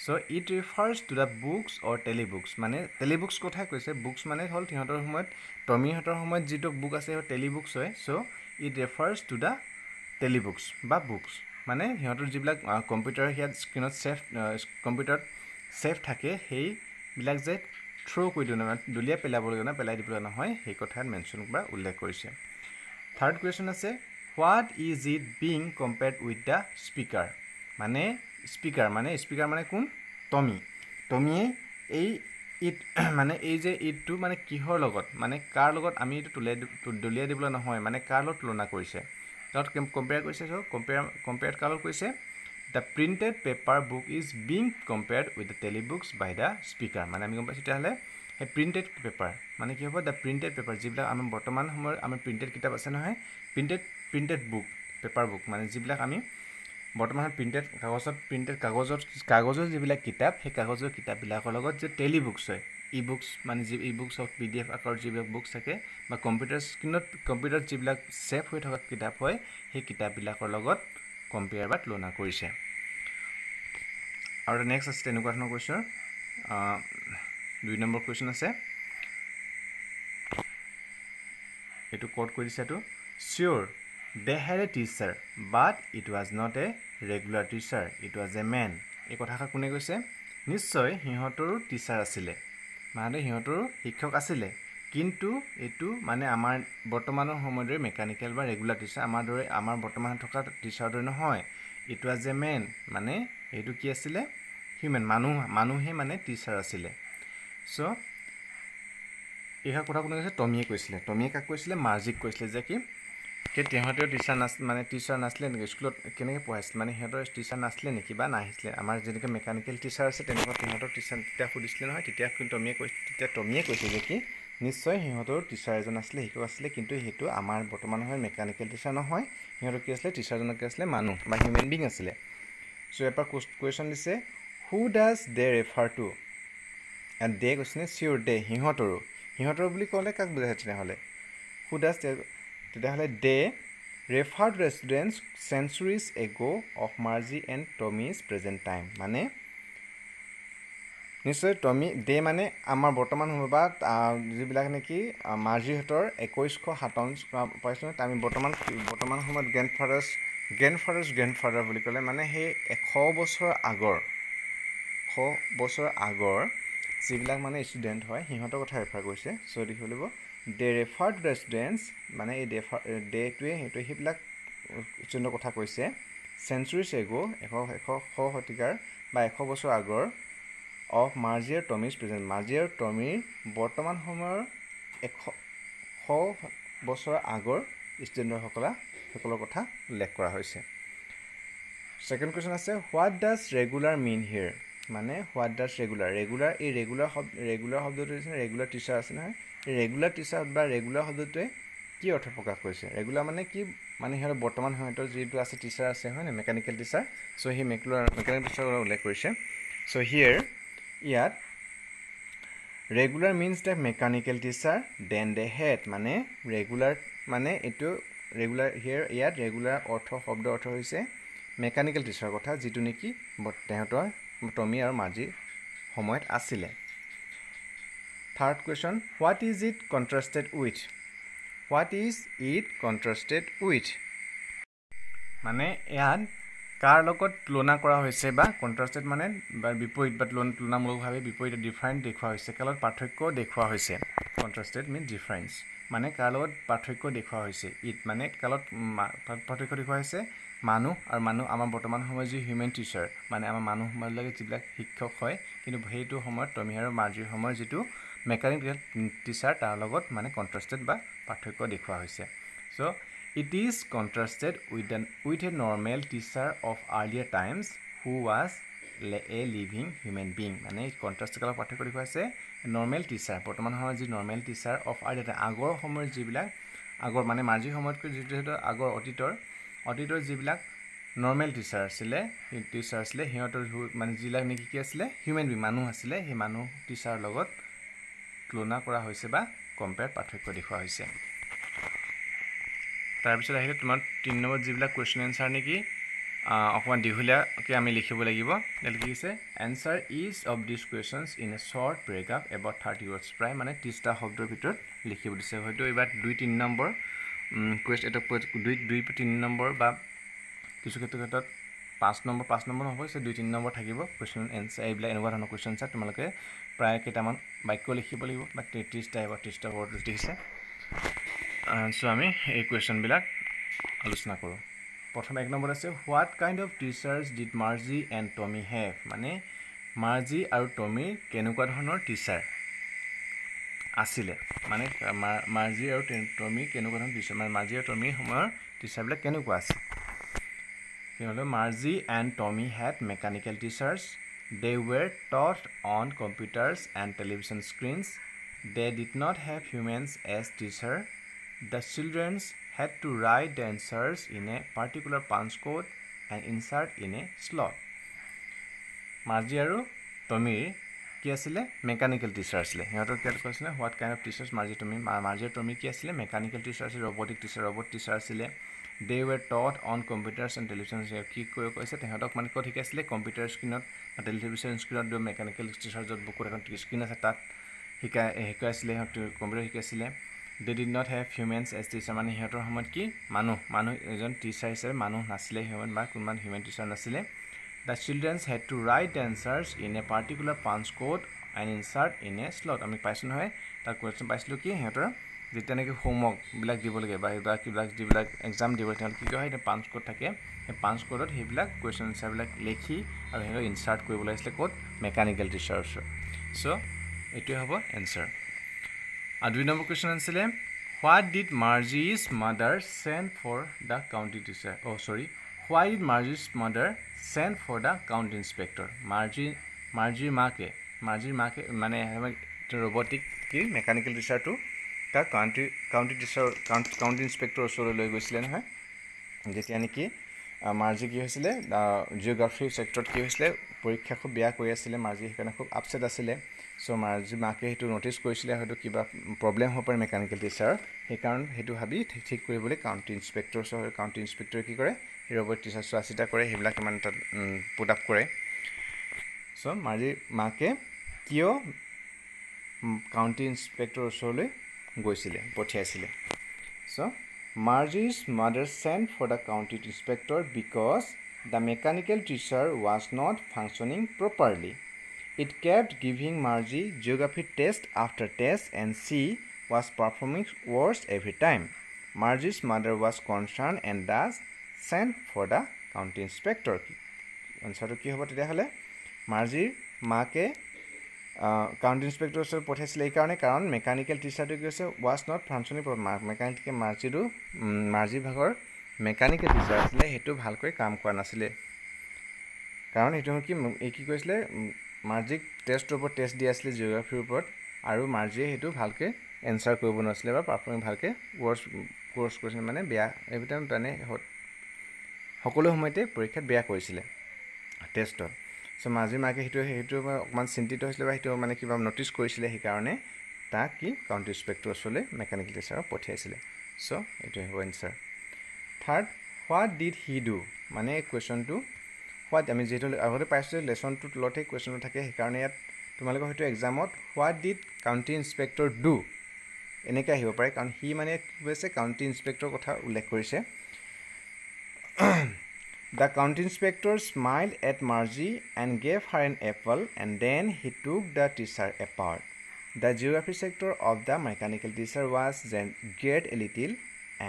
So' it refers to the books or telebooks মানে টেলিবুকছ কথাই কৈছে। বুকছ মানে হ'ল সিহঁতৰ সময়ত টমিহঁতৰ সময়ত যিটো বুক আছে সেই টেলিবুকছ হয়। So' it refers to the telebooks বা বুকছ। মানে সিহঁতৰ যিবিলাক কম্পিউটাৰ ইয়াত স্ক্ৰীণত ছেফ কম্পিউটাৰত ছেফ থাকে সেইবিলাক যে থ্ৰ' কৰি দিওঁ নহয় দলিয়াই পেলাবলগীয়া নহয় পেলাই দিবলৈ নহয় সেই কথাত মেনশ্যন বা উল্লেখ কৰিছে। থাৰ্ড কুৱেশ্যন আছে what is it being compared with the speaker মানে স্পীকাৰ মানে স্পীকাৰ মানে কোন? টমি টমিয়ে এই ইট মানে এই যে ইটটো মানে কিহৰ লগত মানে কাৰ লগত আমি এইটো তুলিয়াই দলিয়াই দিবলৈ নহয় মানে কাৰ লগত তুলনা কৰিছে? তাত কম্পেয়াৰ কৰিছে চ' কম্পেয়াৰ কম্পেয়াৰ কাৰ লগত কৈছে the printed paper book is being compared with the telebooks by the speaker মানে আমি গম পাইছোঁ তেতিয়াহ'লে সেই প্ৰিণ্টেড পেপাৰ মানে কি হ'ব? দ্য প্ৰিণ্টেড পেপাৰ যিবিলাক আমাৰ বৰ্তমান সময়ত আমাৰ প্ৰিণ্টেড কিতাপ আছে নহয় printed printed book paper book মানে যিবিলাক আমি বৰ্তমান প্ৰিণ্টেড কাগজত প্ৰিণ্টেড কাগজত কাগজৰ যিবিলাক কিতাপ সেই কাগজৰ কিতাপবিলাকৰ লগত যে টেলি বুকছ হয় ই বুকছ মানে যি ই বুকছ হওক পি ডি এফ আকাৰৰ যিবিলাক বুকছ থাকে বা কম্পিউটাৰ স্ক্ৰীণত কম্পিউটাৰত যিবিলাক ছেভ হৈ থকা কিতাপ হয় সেই কিতাপবিলাকৰ লগত কম্পেয়াৰ বা তুলনা কৰিছে। আৰু নেক্সট আছে তেনেকুৱা ধৰণৰ কুৱেশ্যন দুই নম্বৰ কুৱেশ্যন আছে। এইটো ক'ত কৈ দিছে এইটো। Sure they had a teacher but it was not a regular teacher it was a man এই কথাষাৰ কোনে কৈছে? নিশ্চয় সিহঁতৰো টিচাৰ আছিলে। মানে সিহঁতৰো শিক্ষক আছিলে। কিন্তু এইটো মানে আমাৰ বৰ্তমানৰ সময়ৰ দৰে মেকানিকেল বা ৰেগুলাৰ টিচাৰ আমাৰ দৰে আমাৰ বৰ্তমানত থকা টিচাৰৰ দৰে নহয়। ইট ৱাজ এ মেন মানে এইটো কি আছিলে? হিউমেন মানুহ মানুহে মানে টিচাৰ আছিলে। চ' এইষাৰ কথা কোনে কৈছে? টমিয়ে কৈছিলে। টমিয়ে কাক কৈছিলে? মাৰ্জিক কৈছিলে যে কি সেই সিহঁতেও টিচাৰ নাছিল মানে টিচাৰ নাছিলে নেকি? স্কুলত কেনেকৈ পঢ়াইছিলে? মানে সিহঁতৰ টিচাৰ নাছিলে নেকি বা নাহিছিলে? আমাৰ যেনেকৈ মেকানিকেল টিচাৰ আছে তেনেকুৱা সিহঁতৰ টিচাৰ তেতিয়া সুধিছিলে নহয় তেতিয়া টমিয়ে কৈ তেতিয়া টমিয়ে কৈছে যে কি নিশ্চয় সিহঁতৰ টিচাৰ এজন আছিলে শিক্ষক আছিলে কিন্তু সেইটো আমাৰ বৰ্তমান সময়ত মেকানিকেল টিচাৰ নহয়। সিহঁতৰ কি আছিলে? টিচাৰজনৰ কি আছিলে? মানুহ বা হিউমেন বিং আছিলে। চ' এবাৰ কুৱেশ্যন দিছে who does they refer to and they কৈছে চিয়'ৰ দে সিহঁতৰো। সিহঁতৰ বুলি ক'লে কাক বুজাইছে তেনেহ'লে? হু ডাজ তেতিয়াহ'লে they refer to the students centuries ago' of Margie and Tommy's present time. মানে? নিশ্চয় টমি দে মানে আমাৰ বৰ্তমান সময় বা যিবিলাক নেকি মাৰ্জিহঁতৰ একৈছশ সাতাৱন্ন পাইছোঁ আমি বৰ্তমান বৰ্তমান সময়ত grandfathers grandfathers grandfather বুলি ক'লে মানে সেই এশ বছৰ আগৰ এশ বছৰ আগৰ যিবিলাক মানে ষ্টুডেণ্ট হয় সিহঁতৰ কথা ৰেফাৰ কৰিছে। চ' দেখিব লাগিব they refer to the students মানে এই ডেফাৰ ডেটোৱে সেইটোৱে সেইবিলাক ষ্টুডেণ্টৰ কথা কৈছে। চেঞ্চুৰিজ এগ' এশ এশ শ শতিকাৰ বা এশ বছৰ আগৰ অফ মাৰ্জিয়াৰ টমিজ প্ৰেজেণ্ট মাৰ্জিয়াৰ টমিৰ বৰ্তমান সময়ৰ এশ শ বছৰ আগৰ ষ্টুডেণ্টসকলা সকলৰ কথা উল্লেখ কৰা হৈছে। ছেকেণ্ড কুৱেশ্যন আছে what does regular mean here মানে হোৱাট ডাজ ৰেগুলাৰ ৰেগুলাৰ এই ৰেগুলাৰ শব্দ ৰেগুলাৰ শব্দটো হৈছে ৰেগুলাৰ টিচাৰ আছে নহয় ৰেগুলাৰ টিচাৰ বা ৰেগুলাৰ শব্দটোৱে কি অৰ্থ প্ৰকাশ কৰিছে? ৰেগুলাৰ মানে কি? মানে সিহঁতৰ বৰ্তমান সিহঁতৰ যিটো আছে টিচাৰ আছে হয় নাই? মেকানিকেল টিচাৰ চ' সেই মেকুলাৰ মেকানিকেল টিচাৰৰ উল্লেখ কৰিছে। চ' হিয়েৰ ইয়াত regular means the mechanical teacher then they had মানে ৰেগুলাৰ মানে এইটো ৰেগুলাৰ হিয়েৰ ইয়াত ৰেগুলাৰ অৰ্থ শব্দ অৰ্থ হৈছে মেকানিকেল টিচাৰৰ কথা যিটো নেকি তেহঁতৰ টমি আৰু মাজিৰ সময়ত আছিলে। Third question what is it contrasted with what is it contrasted with মানে ইয়াত কাৰ লগত তুলনা কৰা হৈছে বা কণ্ট্ৰাষ্টেড মানে বা বিপৰীত বা তুলনা তুলনামূলকভাৱে বিপৰীত ডিফাৰেণ্ট দেখুওৱা হৈছে কাৰ লগত পাৰ্থক্য দেখুওৱা হৈছে। কণ্ট্ৰাষ্টেড মিন ডিফাৰেঞ্চ মানে কাৰ লগত পাৰ্থক্য দেখুওৱা হৈছে। ইট মানে কালত পাৰ্থক্য দেখুওৱা হৈছে মানুহ আৰু মানুহ আমাৰ বৰ্তমান সময়ত যি হিউমেন টিচাৰ মানে আমাৰ মানুহ মানুহবিলাকে যিবিলাক শিক্ষক হয় কিন্তু সেইটো সময়ত টমি আৰু মাৰ্জিৰ সময়ত যিটো মেকানিকেল টিচাৰ তাৰ লগত মানে কণ্ট্ৰাষ্টেড বা পাৰ্থক্য দেখুওৱা হৈছে। So' it is contrasted with an with a normal teacher of earlier times who was a living human being মানে কণ্ট্ৰাষ্টেড কালৰ পাৰ্থক্য দেখুওৱা হৈছে নৰ্মেল টিচাৰ বৰ্তমান সময়ত যি normal teacher of earlier time আগৰ সময়ত যিবিলাক আগৰ মানে মাৰ্জিৰ সময়তকৈ যিটো আগৰ অতীতৰ অতীতৰ যিবিলাক নৰ্মেল টিচাৰ আছিলে টিচাৰ আছিলে সিহঁতৰ মানে যিবিলাক নেকি কি আছিলে হিউমেন বিং মানুহ আছিলে সেই মানুহ টিচাৰৰ লগত তুলনা কৰা হৈছে বা কম্পেয়াৰ পাৰ্থক্য দেখুওৱা হৈছে। তাৰপিছত আহিলে তোমাৰ তিনি নম্বৰত যিবিলাক কুৱেশ্যন এনচাৰ নেকি অকণমান দীঘলীয়াকৈ আমি লিখিব লাগিব। ইয়াত কি হৈছে answer is of this questions in a short breakup about thirty words প্ৰায় মানে ত্ৰিছটা শব্দৰ ভিতৰত লিখিব দিছে। হয়তো এইবাৰ দুই তিনি নম্বৰ কুৱেশ্যন এইটো দুই দুই তিনি নম্বৰ বা কিছু ক্ষেত্ৰত ক্ষেত্ৰত পাঁচ নম্বৰ পাঁচ নম্বৰ নহ'ব দুই তিনি নম্বৰ থাকিব। কুৱেশ্যন এনচাৰ এইবিলাক এনেকুৱা ধৰণৰ কুৱেশ্যন এনচাৰ তোমালোকে প্ৰায় কেইটামান বাক্য লিখিব লাগিব বা ত্ৰিছটা বা ত্ৰিছটা ৱৰ্ড লিখিছে চ' আমি এই কুৱেশ্যনবিলাক আলোচনা কৰোঁ। প্ৰথম এক নম্বৰত আছে what kind of teachers did Margie and Tommy have মানে মাৰ্জি আৰু টমিৰ কেনেকুৱা ধৰণৰ টিচাৰ আছিলে? মানে মাৰ্জি আৰু টমি কেনেকুৱা ধৰণৰ টিচাৰ মানে মাৰ্জি আৰু টমিৰ সময়ৰ টিচাৰবিলাক কেনেকুৱা আছিল? সিহঁতে Margie and Tommy had mechanical teachers they were taught on computers and television screens they did not have humans as teacher the childrens had to write the answers in a particular punch code and insert in a slot. Margie আৰু টমিৰ কি আছিলে? Mechanical teacher আছিলে সিহঁতৰ কি কৈছিলে? What kind of teachers Margie Tommy Margie Tommy কি আছিলে? মেকানিকেল টিচাৰ আছিলে ৰবটিক টিচাৰ ৰবট টিচাৰ আছিলে। They were taught on computers and television কি কৈ কৈছে? তেহঁতক মানে ক'ত শিকাইছিলে কম্পিউটাৰ স্ক্ৰীণত টেলিভিশ্যন স্ক্ৰীণত মেকানিকেল টিচাৰ য'ত বুকুত এখন স্ক্ৰীণ আছে তাত। শিকাই শিকাইছিলে সিহঁত কম্পিউটাৰ শিকাইছিলে they did not have humans as teacher মানে সিহঁতৰ সময়ত কি? মানুহ মানুহ এজন টিচাৰ হিচাপে মানুহ নাছিলে সিহঁত বা কোনোবা হিউমেন টিচাৰ নাছিলে। The childrens had to write answers in a particular punch code and insert in a slot আমি পাইছোঁ নহয় তাৰ কুৱেশ্যন পাইছিলোঁ কি সিহঁতৰ? যেতিয়া নেকি হোমৱৰ্কবিলাক দিব লাগে বা কিবা কিবা যিবিলাক এক্সাম দিব তেওঁলোকে কি হয় পাঞ্চ কোড থাকে। সেই পাঞ্চ কোডত সেইবিলাক কুৱেশ্যন এনচাৰবিলাক লিখি আৰু সিহঁতক ইনচাৰ্ট কৰিব লাগিছিলে ক'ত? মেকানিকেল টিচাৰৰ ওচৰত। চ' এইটোৱে হ'ব এনচাৰ আৰু দুই নম্বৰ কুৱেশ্যন আছিলে what did Margie's mother send for the county teacher oh' sorry why did Margie's mother send for the county inspector Margie মাৰ্জিৰ মাকে মাৰ্জিৰ মাকে মানে ৰবটিক কি? মেকানিকেল টিচাৰটো তাক কাউণ্টি কাউণ্টি টিচাৰ কাউণ্টি ইনস্পেক্টৰৰ ওচৰলৈ লৈ গৈছিলে নহয়। যেতিয়া নেকি মাৰ্জি কি হৈছিলে জিঅ'গ্ৰাফি ছেক্টৰত কি হৈছিলে পৰীক্ষা খুব বেয়া কৰি আছিলে মাৰ্জি সেইকাৰণে খুব আপছেট আছিলে। চ' মাৰ্জি মাকে সেইটো ন'টিচ কৰিছিলে হয়তো কিবা প্ৰব্লেম হ'ব পাৰে মেকানিকেল টিচাৰৰ সেইকাৰণে সেইটো ভাবি ঠিক কৰিবলৈ কাউণ্টি ইনস্পেক্টৰ ওচৰ কাউণ্টি ইনস্পেক্টৰে কি কৰে ৰবট টিচাৰ চোৱা চিতা কৰে সেইবিলাক মানে তাত পুট আপ কৰে। চ' মাৰ্জিৰ মাকে কিয় কাউণ্টি ইনস্পেক্টৰৰ ওচৰলৈ গৈছিলে পঠিয়াইছিলে। So' Margie's mother sent for the county inspector because the mechanical teacher was not functioning properly it kept giving Margie geography test after test and she was performing worse every time Margie's mother was concern and thus sent for the county inspector কি এনচাৰটো কি হ'ব তেতিয়াহ'লে? মাৰ্জিৰ মাকে county ইনস্পেক্টৰৰ ওচৰত পঠাইছিলে এইকাৰণে কাৰণ মেকানিকেল টিচাৰটো কি হৈছে ৱাজ নট ফাংচনিং মেকানিকেল মাৰ্জিটো মাৰ্জিৰ ভাগৰ মেকানিকেল টিচাৰ আছিলে সেইটো ভালকৈ কাম কৰা নাছিলে। কাৰণ সেইটো কি এই কি কৈছিলে মাৰ্জিক টেষ্টৰ ওপৰত টেষ্ট দি আছিলে জিঅ'গ্ৰাফিৰ ওপৰত আৰু মাৰ্জিয়ে সেইটো ভালকৈ এনচাৰ কৰিব নোৱাৰিছিলে বা পাৰফৰ্মিং ভালকৈ কৰ্চ কৰ্চ কৰিছিলে মানে বেয়া এইবিলাক মানে সকলো সময়তে পৰীক্ষাত বেয়া কৰিছিলে টেষ্টত। চ' মাৰ্জিৰ মাকে সেইটো সেইটো অকণমান চিন্তিত হৈছিলে বা সেইটো মানে কিবা ন'টিচ কৰিছিলে সেইকাৰণে তাক কি কাউণ্টি ইনস্পেক্টৰ ওচৰলৈ মেকানিকেল টিচাৰক পঠিয়াইছিলে। চ' এইটোৱে হ'ব answer third what did he do মানে কুৱেশ্যনটো হোৱাট আমি যিহেতু আগতে পাইছোঁ লেচনটোৰ তলতহে কুৱেশ্যনটো থাকে সেইকাৰণে ইয়াত তোমালোকৰ হয়তো এক্সামত what did county inspector do এনেকৈ আহিব পাৰে কাৰণ সি মানে কি কৈছে কাউণ্টি ইনস্পেক্টৰৰ কথা উল্লেখ কৰিছে। The county inspector smile at Margie and gave her an apple and then he took the teacher apart the geography sector of the mechanical teacher was then get a little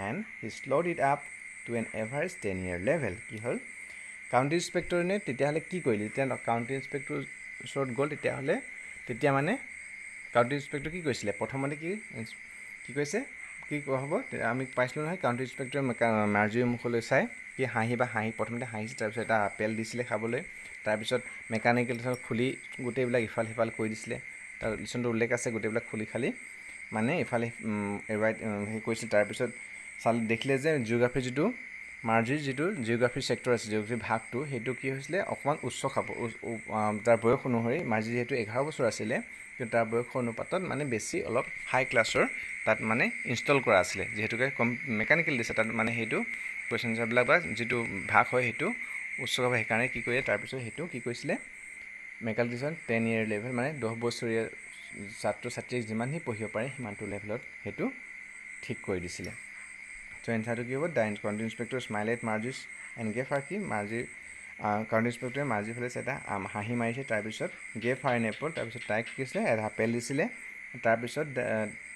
and he slowed it up to an average ten year level কি হ'ল? County ইনস্পেক্টৰনে তেতিয়াহ'লে কি কৰিলে? যেতিয়া county inspector ওচৰত গ'ল তেতিয়াহ'লে তেতিয়া মানে কাউণ্টি ইনস্পেক্টৰ কি কৈছিলে? প্ৰথমতে কি কি কৈছে? কি কোৱা হ'ব? আমি পাইছিলোঁ নহয় কাউণ্টি ইনস্পেক্টৰে মাৰ্জিৰ মুখলৈ চাই। কি হাঁহি বা হাঁহি প্ৰথমতে হাঁহিছে তাৰপিছত এটা আপেল দিছিলে খাবলৈ। তাৰপিছত মেকানিকেল খুলি গোটেইবিলাক ইফাল সিফাল কৰি দিছিলে। তাৰ লিচনটো উল্লেখ আছে গোটেইবিলাক খুলি খালি। মানে ইফালে এৰুৱাই হেৰি কৰিছিলে তাৰপিছত চাল দেখিলে যে জিঅ'গ্ৰাফিৰ যিটো মাৰ্জিৰ যিটো জিঅ'গ্ৰাফিৰ চেক্টৰ আছে জিঅ'গ্ৰাফিৰ ভাগটো সেইটো কি হৈছিলে অকণমান উচ্চ খাব তাৰ বয়স অনুসৰি মাৰ্জি যিহেতু এঘাৰ বছৰ আছিলে কিন্তু তাৰ বয়স অনুপাতত মানে বেছি অলপ হাই ক্লাছৰ তাত মানে ইনষ্টল কৰা আছিলে। যিহেতুকে কম মেকানিকেল দিছে তাত মানে সেইটো এনচাৰবিলাক বা যিটো ভাগ হয় সেইটো উচ্চ খাব সেইকাৰণে কি কৰিলে তাৰপিছত সেইটো কি কৰিছিলে মেকানিকেল টেন ইয়েৰ লেভেল মানে দহ বছৰীয়া ছাত্ৰ ছাত্ৰীক যিমানখিনি পঢ়িব পাৰে সিমানটো লেভেলত সেইটো ঠিক কৰি দিছিলে। চ' এনচাৰটো কি হ'ব? The county inspector smile at Margie's and gave her কি মাৰ্জিৰ কাউণ্টি ইনস্পেক্টৰে মাৰ্জিৰ ফালে এটা হাঁহি মাৰিছে তাৰপিছত গেফ আৰ এন এপল তাৰপিছত তাইক কি কৈছিলে এটা আপেল দিছিলে তাৰপিছত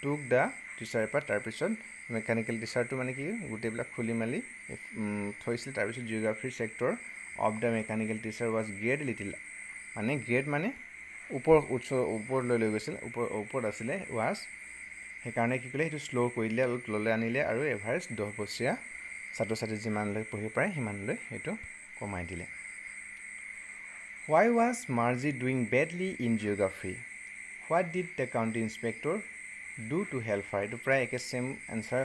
টুক দ্য টিচাৰ পৰা তাৰপিছত মেকানিকেল টিচাৰটো মানে কি গোটেইবিলাক খুলি মেলি থৈছিলে। তাৰপিছত জিঅ'গ্ৰাফিৰ sector of the mechanical teacher was grade little মানে গ্ৰেড মানে ওপৰ উচ্চ ওপৰলৈ লৈ গৈছিল ওপৰ ওপৰত আছিলে ৱাজ সেইকাৰণে কি কৰিলে সেইটো শ্ল' কৰি দিলে অলপ তললৈ আনিলে আৰু এভাৰেজ দহ বছৰীয়া ছাত্ৰ ছাত্ৰী যিমানলৈ পঢ়িব পাৰে সিমানলৈ সেইটো কমাই দিলে। Why was Margie doing badly in geography what did the county inspector do to help her এইটো প্ৰায় একে ছেইম এনচাৰ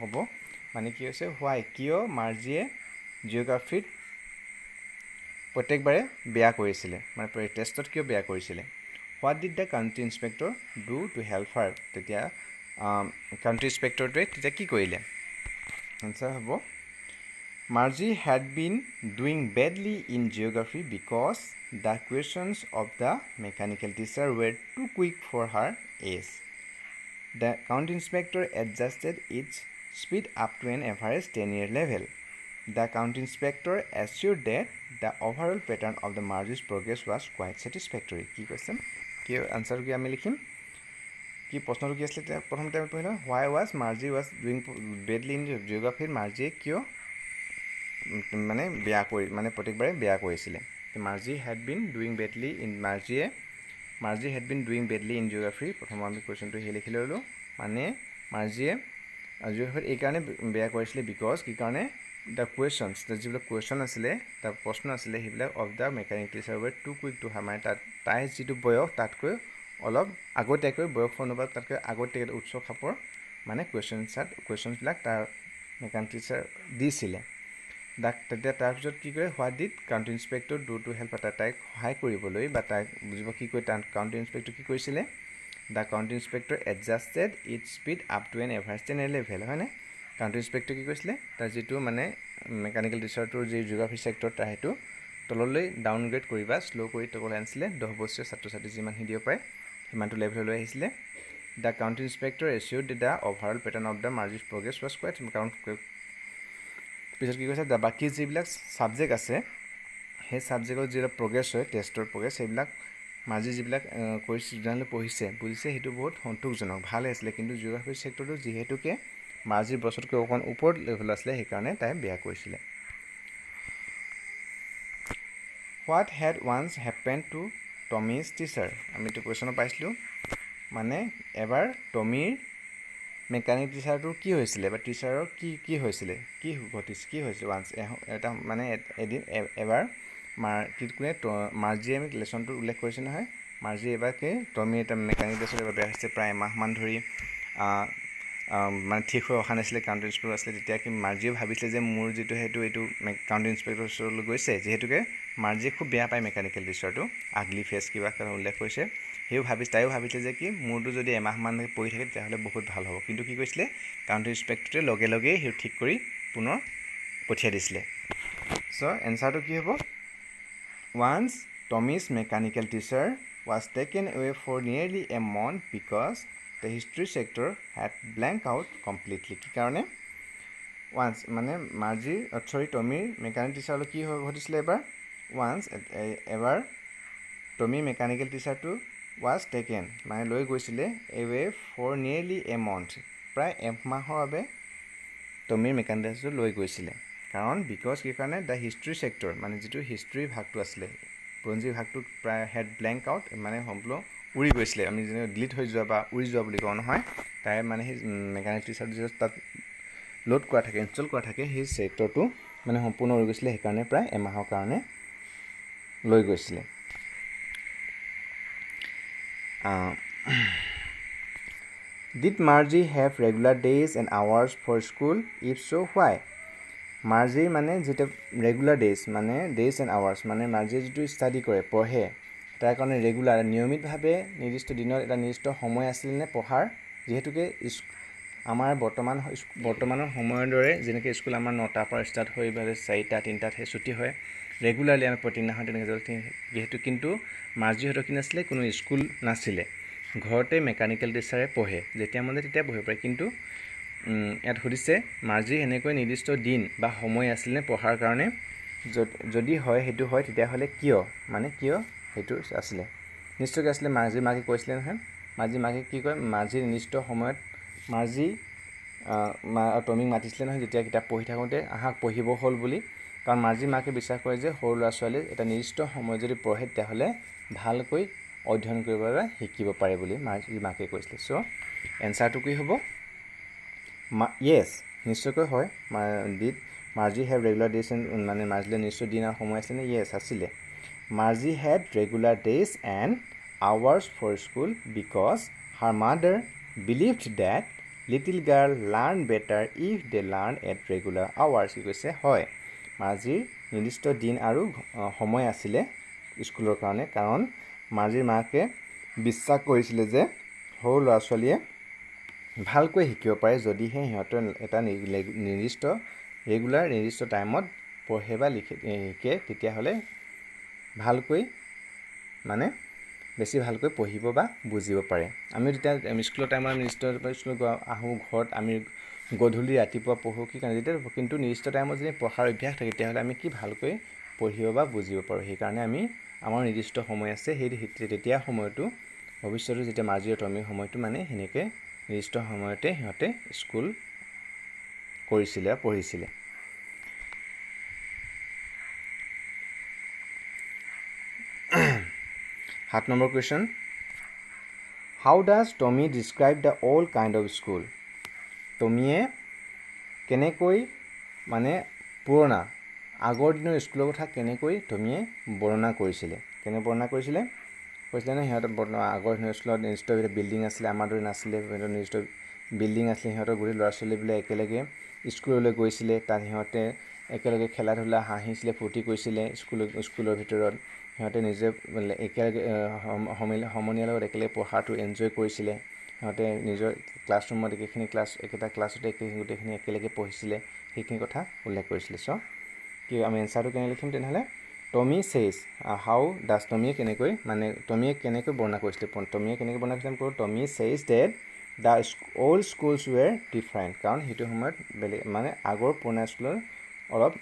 হ'ব। মানে কি হৈছে হোৱাই কিয় মাৰ্জিয়ে জিঅ'গ্ৰাফিত প্ৰত্যেকবাৰে বেয়া কৰিছিলে? মানে টেষ্টত কিয় বেয়া কৰিছিলে? What did the county inspector do to help her তেতিয়া কাউণ্টি ইনস্পেক্টৰটোৱে তেতিয়া কি কৰিলে? এনচাৰ হ'ব। Margie had been doing badly in geography because the questions of the mechanical teacher were too quick for her as the county inspector adjusted its speed up to an average ten year level the county inspector assure that the overall pattern of the Margie's progress was quite satisfactory কি কৈছে কি আনচাৰটো কি আমি লিখিম? কি প্ৰশ্নটো কি আছিলে প্ৰথমতে আমি পঢ়িলোঁ why was Margie was doing badly in জিঅ'গ্ৰাফিত মাৰ্জিয়ে কিয় মানে বেয়া কৰি মানে প্ৰত্যেকবাৰে বেয়া কৰিছিলে Margie had been doing badly in মাৰ্জিয়ে Margie had been doing badly in geography প্ৰথম আমি কুৱেশ্যনটো সেই লিখি ল'লোঁ মানে মাৰ্জিয়ে জিঅ'গ্ৰাফিত এইকাৰণে বেয়া কৰিছিলে বিকজ কি কাৰণে দ্য কুৱেশ্যনছ যিবিলাক কুৱেশ্যন আছিলে তাৰ প্ৰশ্ন আছিলে সেইবিলাক of the mechanic teacher were too quick to her মানে তাত তাইৰ যিটো বয়স তাতকৈ অলপ আগতীয়াকৈ বয়স অনুপাত তাতকৈ আগতীয়াকৈ উচ্চ খাপৰ মানে কুৱেশ্যন এনচাৰ কুৱেশ্যনছবিলাক তাৰ মেকানিক টিচাৰ দিছিলে তাক তেতিয়া তাৰপিছত কি কৰে what did county inspector do to help এটা তাইক সহায় কৰিবলৈ বা তাইক বুজিব কি কৰি তাৰ কাউণ্টি ইনস্পেক্টৰ কি কৰিছিলে the county inspector adjusted it speed up to an average ten level হয়নে? কাউণ্টি ইনস্পেক্টৰ কি কৈছিলে তাৰ যিটো মানে মেকানিকেল টিচাৰটোৰ যি জিঅ'গ্ৰাফি চেক্টৰ তাৰ সেইটো তললৈ ডাউনগ্ৰেড কৰি বা শ্ল' কৰি তললৈ আনিছিলে দহ বছৰীয়া ছাত্ৰ ছাত্ৰী যিমানখিনি দিব পাৰে সিমানটো লেভেললৈ আহিছিলে। The county inspector assured the overall pattern of the Margie's progress was quite কাৰণ পিছত কি কৈছে বাকী যিবিলাক ছাবজেক্ট আছে সেই ছাবজেক্টৰ যিবিলাক প্ৰগ্ৰেছ হয় টেষ্টৰ প্ৰগ্ৰেছ সেইবিলাক মাৰ্জি যিবিলাক কৰিছে যিজনলৈ পঢ়িছে বুজিছে সেইটো বহুত সন্তোষজনক ভাল আছিলে। কিন্তু জিঅ'গ্ৰাফি চেক্টৰটো যিহেতুকে মাৰ্জিৰ বছৰতকৈ অকণমান ওপৰত লেভেল আছিলে সেইকাৰণে তাই বেয়া কৰিছিলে। What had once happen to Tommy's teacher আমিতো কুৱেশ্যনত পাইছিলোঁ। মানে এবাৰ টমিৰ মেকানিক টিচাৰটোৰ কি হৈছিলে বা টিচাৰৰ কি কি হৈছিলে? কি ঘটিছে কি হৈছিলে? ওৱান্স এটা মানে এদিন এবাৰ মাৰ কি কোনে মাৰ্জিয়ে আমি লেচনটোত উল্লেখ কৰিছে নহয়। মাৰ্জি এবাৰকে টমি এটা মেকানিক টিচাৰ এবাৰ বেয়া হৈছে প্ৰায় এমাহমান ধৰি। মানে ঠিক হৈ অহা নাছিলে কাউণ্টি ইনস্পেক্টৰ আছিলে। তেতিয়া কি মাৰ্জিয়ে ভাবিছিলে যে মোৰ যিটো সেইটো এইটো কাউণ্টি ইনস্পেক্টৰ ওচৰলৈ গৈছে। যিহেতুকে মাৰ্জিয়ে খুব বেয়া পায় মেকানিকেল টিচাৰটো আগলি ফেচ কিবা উল্লেখ কৰিছে। সেও ভাবি তাইও ভাবিছিলে যে কি মোৰটো যদি এমাহমান পৰি থাকে তেতিয়াহ'লে বহুত ভাল হ'ব। কিন্তু কি কৈছিলে কাউণ্টি ইনস্পেক্টৰে লগে লগেই সেই ঠিক কৰি পুনৰ পঠিয়াই দিছিলে। চ' এনচাৰটো কি হ'ব? Once Tommy's mechanical teacher was taken away for nearly a month because the history sector had blank out completely কি কাৰণে? ওৱান্স মানে মাৰ্জিৰ চৰি টমিৰ মেকানিক টিচাৰলৈ কি ঘটিছিলে এবাৰ? ওৱান্স এবাৰ টমি মেকানিকেল টিচাৰটো ৱাজ টেকেন মানে লৈ গৈছিলে away for nearly a month প্ৰায় একমাহৰ বাবে টমিৰ টিচাৰটো লৈ গৈছিলে। কাৰণ বিকজ কি কাৰণে দ্য হিষ্ট্ৰী ছেক্টৰ মানে যিটো হিষ্ট্ৰীৰ ভাগটো আছিলে ব্ৰঞ্জী ভাগটো প্ৰায় হেড ব্লেংক আউট মানে সম্পূৰ্ণ উৰি গৈছিলে। আমি যেনে ডিলিট হৈ যোৱা বা উৰি যোৱা বুলি কওঁ নহয় তাই মানে সেই মেকানিক টিচাৰটো যিটো তাত লোড কৰা থাকে ইনষ্টল কৰা থাকে সেই ছেক্টৰটো মানে সম্পূৰ্ণ উৰি গৈছিলে সেইকাৰণে প্ৰায় এমাহৰ কাৰণে লৈ গৈছিলে। Did Margie have regular days and hours for school if so' why মাৰ্জিৰ মানে যিটো ৰেগুলাৰ ডেইজ মানে ডেইজ এণ্ড আৱাৰ্ছ মানে মাৰ্জিয়ে যিটো ষ্টাডি কৰে পঢ়ে তাৰ কাৰণে ৰেগুলাৰ নিয়মিতভাৱে নিৰ্দিষ্ট দিনত এটা নিৰ্দিষ্ট সময় আছিল নে পঢ়াৰ যিহেতুকে আমাৰ বৰ্তমান বৰ্তমানৰ সময়ৰ দৰে যেনেকৈ স্কুল আমাৰ নটাৰ পৰা ষ্টাৰ্ট হৈ পেলাই চাৰিটা তিনিটাতহে ছুটি হয় ৰেগুলাৰলি আমি প্ৰতিদিনাখন তেনেকৈ যিহেতু কিন্তু মাৰ্জিহঁতৰ কি নাছিলে কোনো স্কুল নাছিলে। ঘৰতে মেকানিকেল টিচাৰে পঢ়ে যেতিয়া মনে তেতিয়া পঢ়িব পাৰে। কিন্তু ইয়াত সুধিছে মাৰ্জিৰ এনেকৈ নিৰ্দিষ্ট দিন বা সময় আছিলনে পঢ়াৰ কাৰণে? যদি হয় সেইটো হয় তেতিয়াহ'লে কিয়? মানে কিয় সেইটো আছিলে? নিশ্চয়কৈ আছিলে মাৰ্জিৰ মাকে কৈছিলে নহয়। মাৰ্জি মাকে কি কয় মাৰ্জিৰ নিৰ্দিষ্ট সময়ত মাৰ্জি টমিক মাতিছিলে নহয় যেতিয়া কিতাপ পঢ়ি থাকোঁতে আহাক পঢ়িব হ'ল বুলি। কাৰণ মাৰ্জিৰ মাকে বিশ্বাস কৰে যে সৰু ল'ৰা ছোৱালীয়ে এটা নিৰ্দিষ্ট সময়ত যদি পঢ়ে তেতিয়াহ'লে ভালকৈ অধ্যয়ন কৰিব বা শিকিব পাৰে বুলি মাৰ্জিৰ মাকে কৈছিলে। চ' এনচাৰটো কি হ'ব? মা য়েছ নিশ্চয়কৈ হয়। Did Margie have regular days and মানে মাৰ্জিলে নিশ্চয় দিন আৰু সময় আছিলেনে য়েছ আছিলে। Margie had regular days and hours for school because her mother believed that little girl learn better if they learn at regular hours কি কৈছে? হয়। মাৰ্জিৰ নিৰ্দিষ্ট দিন আৰু সময় আছিলে স্কুলৰ কাৰণে। কাৰণ মাৰ্জিৰ মাকে বিশ্বাস কৰিছিলে যে সৰু ল'ৰা ছোৱালীয়ে ভালকৈ শিকিব পাৰে যদিহে সিহঁতৰ এটা নিৰ্দিষ্ট ৰেগুলাৰ নিৰ্দিষ্ট টাইমত পঢ়ে বা লিখে শিকে তেতিয়াহ'লে ভালকৈ মানে বেছি ভালকৈ পঢ়িব বা বুজিব পাৰে। আমি তেতিয়া স্কুলৰ টাইমত নিৰ্দিষ্ট স্কুলত আহোঁ ঘৰত আমি গধূলি ৰাতিপুৱা পঢ়োঁ কি কাৰণে যেতিয়া কিন্তু নিৰ্দিষ্ট টাইমত যদি পঢ়াৰ অভ্যাস থাকে তেতিয়াহ'লে আমি কি ভালকৈ পঢ়িব বা বুজিব পাৰোঁ সেইকাৰণে আমি আমাৰ নিৰ্দিষ্ট সময় আছে সেই তেতিয়া সময়টো ভৱিষ্যতে যেতিয়া টমিৰ সময়টো মানে সেনেকৈ নিৰ্দিষ্ট সময়তে সিহঁতে স্কুল কৰিছিলে পঢ়িছিলে। সাত number question how does Tommy describe the old kind of school টমিয়ে কেনেকৈ মানে পুৰণা আগৰ দিনৰ স্কুলৰ কথা কেনেকৈ টমিয়ে বৰ্ণনা কৰিছিলে? কেনে বৰ্ণনা কৰিছিলে? কৈছিলে নহয় সিহঁতৰ বৰ্তমান আগৰ দিনৰ স্কুলত নিৰ্দিষ্ট বিল্ডিং আছিলে আমাৰ দৰে নাছিলে সিহঁতৰ নিৰ্দিষ্ট বিল্ডিং আছিলে সিহঁতৰ গোটেই ল'ৰা ছোৱালীবিলাক একেলগে স্কুললৈ গৈছিলে তাত সিহঁতে একেলগে খেলা ধূলা হাঁহিছিলে ফূৰ্তি কৰিছিলে স্কুল স্কুলৰ ভিতৰত। সিহঁতে নিজে একেলগে সমনীয়াৰ লগত একেলগে পঢ়াটো এনজয় কৰিছিলে। সিহঁতে নিজৰ ক্লাছৰুমত একেখিনি ক্লাছ একেটা ক্লাছতে একে গোটেইখিনি একেলগে পঢ়িছিলে। সেইখিনি কথা উল্লেখ কৰিছিলে। চ' কি আমি এনচাৰটো কেনে লিখিম তেনেহ'লে? টমি চেইজ হাউ ডাছ টমিয়ে কেনেকৈ মানে টমিয়ে কেনেকৈ বৰ্ণনা কৰিছিলে? টমিয়ে কেনেকৈ বৰ্ণনা কৰিছিলে কৰোঁ Tommy says that the old schools were different কাৰণ সেইটো সময়ত বেলেগ মানে আগৰ পুৰণা স্কুলৰ অলপ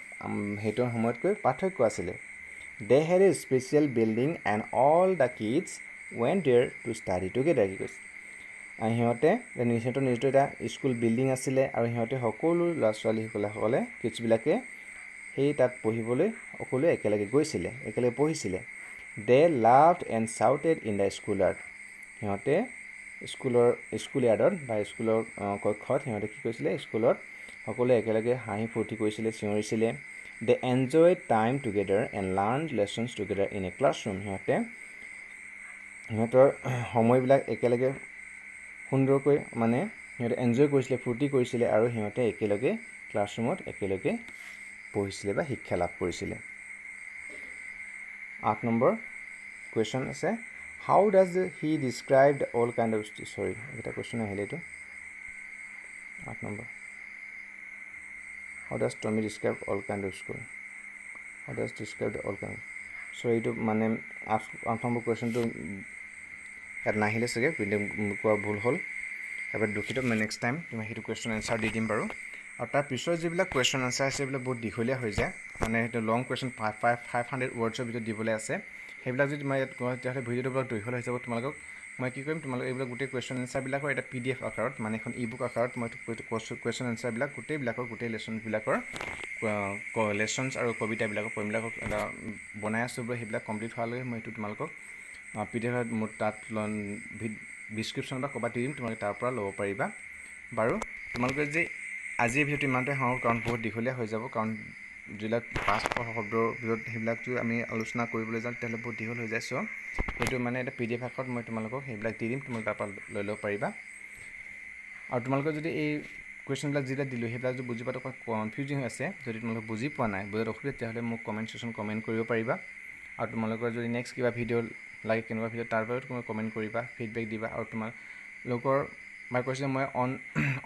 সেইটো সময়তকৈ পাৰ্থক্য আছিলে। They had a special building and all the kids when there to study together কি কৈছে সিহঁতে সিহঁতৰ নিজৰ এটা স্কুল বিল্ডিং আছিলে আৰু সিহঁতে সকলো ল'ৰা ছোৱালীসকলে কিডছবিলাকে সেই তাত পঢ়িবলৈ সকলোৱে একেলগে গৈছিলে একেলগে পঢ়িছিলে। They loved and shouted in the school yard সিহঁতে স্কুলৰ স্কুল য়াৰ্ডত বা স্কুলৰ কক্ষত সিহঁতে কি কৰিছিলে স্কুলত সকলোৱে একেলগে হাঁহি ফূৰ্তি কৰিছিলে চিঞৰিছিলে। They enjoy time together and learn lessons together in a classroom সিহঁতে সিহঁতৰ সময়বিলাক একেলগে সুন্দৰকৈ মানে সিহঁতে এনজয় কৰিছিলে ফূৰ্তি কৰিছিলে আৰু সিহঁতে একেলগে ক্লাছৰুমত একেলগে পঢ়িছিলে বা শিক্ষা লাভ কৰিছিলে। আঠ নম্বৰ কুৱেশ্যন আছে how does he describe the old kind of চৰি এটা কুৱেশ্যন আহিলে এইটো। আঠ number. How does Tommy describe old kind of school how does describe old kind so' এইটো মানে আঠ নম্বৰ কুৱেশ্যনটো ইয়াত নাহিলে চাগে কোৱা ভুল হ'ল। তাৰপৰা দুখিত মই নেক্সট টাইম মই সেইটো কুৱেশ্যন এনচাৰ দি দিম বাৰু। আৰু তাৰ পিছৰ যিবিলাক কুৱেশ্যন আনচাৰ আছে সেইবিলাক বহুত দীঘলীয়া হৈ যায়। মানে সেইটো long question five five five hundred ৱৰ্ডছৰ ভিতৰত দিবলৈ আছে। সেইবিলাক যদি মই ইয়াত তেতিয়াহ'লে ভিডিঅ'টো বিলাক দীঘল হৈ যাব তোমালোকক। মই কি কৰিম তোমালোক এইবিলাক গোটেই কুৱেশ্যন এনচাৰবিলাকৰ এটা পি ডি এফ আকাৰত মানে এখন ই বুক আকাৰত মই কুৱেশ্যন এনচাৰবিলাক গোটেইবিলাকৰ গোটেই লেচনবিলাকৰ লেচনছ আৰু কবিতাবিলাকৰ পইমবিলাকক এটা বনাই আছোঁ বোলে সেইবিলাক কমপ্লিট হোৱালৈকে মই এইটো তোমালোকক পি ডি এফত মোৰ তাত ডিছক্ৰিপশ্যনত বা ক'ৰবাত দি দিম তোমালোকে তাৰ পৰা ল'ব পাৰিবা। বাৰু তোমালোকে যে আজিৰ ভিডিঅ'টো ইমানটোৱে হওঁ কাৰণ বহুত দীঘলীয়া হৈ যাব কাৰণ যিবিলাক পাঁচশ শব্দৰ ভিতৰত সেইবিলাকটো আমি আলোচনা কৰিবলৈ যাওঁ তেতিয়াহ'লে বহুত দীঘল হৈ যায়। চ' সেইটো মানে এটা পি ডি এফ আকাৰত মই তোমালোকক সেইবিলাক দি দিম তোমালোকে তাৰপৰা লৈ ল'ব পাৰিবা। আৰু তোমালোকে যদি এই কুৱেশ্যনবিলাক যিবিলাক দিলোঁ সেইবিলাক যদি বুজি পোৱাটো কনফিউজিং হৈ আছে। যদি তোমালোকে বুজি পোৱা নাই বুজাত অসুবিধা তেতিয়াহ'লে মোক কমেণ্ট ছেকশ্যন কমেণ্ট কৰিব পাৰিবা। আৰু তোমালোকৰ যদি নেক্সট কিবা ভিডিঅ' লাগে কেনেকুৱা ভিডিঅ' তাৰ পৰাও তুমি কমেণ্ট কৰিবা ফিডবেক দিবা। আৰু তোমালোকৰ মই কৈছোঁ মই অন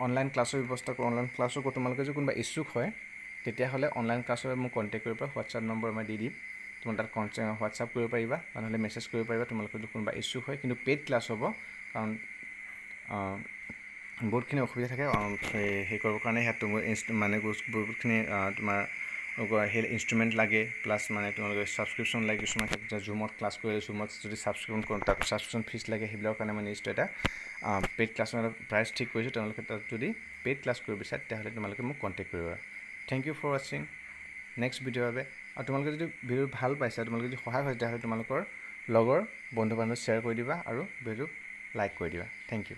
অনলাইন ক্লাছৰ ব্যৱস্থা কৰোঁ অনলাইন ক্লাছো কৰোঁ তোমালোকে যদি কোনোবা ইচ্ছুক হয় তেতিয়াহ'লে অনলাইন ক্লাছৰ মোক কণ্টেক্ট কৰিব পাৰিবা হোৱাটছআপ নম্বৰ মই দি দিম। তোমাৰ তাত কন হোৱাটছআপ কৰিব পাৰিবা বা নহ'লে মেছেজ কৰিব পাৰিবা তোমালোকে যদি কোনোবা ইচ্ছুক হয় কিন্তু পেইড ক্লাছ হ'ব কাৰণ বহুতখিনি অসুবিধা থাকে সেই কৰিবৰ কাৰণে ইয়াত তোমাৰ মানে বহুতখিনি তোমাৰ সেই ইনষ্ট্ৰুমেণ্ট লাগে প্লাছ মানে তোমালোকে ছাবস্ক্ৰিপশ্যন লাগে কিছুমান জুমত ক্লাছ কৰিলে জুমত যদি ছাবস্ক্ৰিপশ্যন কৰোঁ তাত ছাবস্ক্ৰিপশ্যন ফিজ লাগে সেইবিলাকৰ কাৰণে মই নিশ্চয় এটা পেইড ক্লাছৰ প্ৰাইচ ঠিক কৰিছোঁ তেওঁলোকে তাত যদি পেইড ক্লাছ কৰিব বিচাৰে তেতিয়াহ'লে তোমালোকে মোক কণ্টেক্ট কৰিবা থেংক ইউ ফৰ ৱাচিং নেক্সট ভিডিঅ'ৰ বাবে আৰু তোমালোকে যদি ভিডিঅ' ভাল পাইছা তোমালোকে যদি সহায় হয় তেতিয়াহ'লে তোমালোকৰ লগৰ বন্ধু বান্ধৱ শ্বেয়াৰ কৰি দিবা আৰু ভিডিঅ'টো লাইক কৰি দিবা। Thank U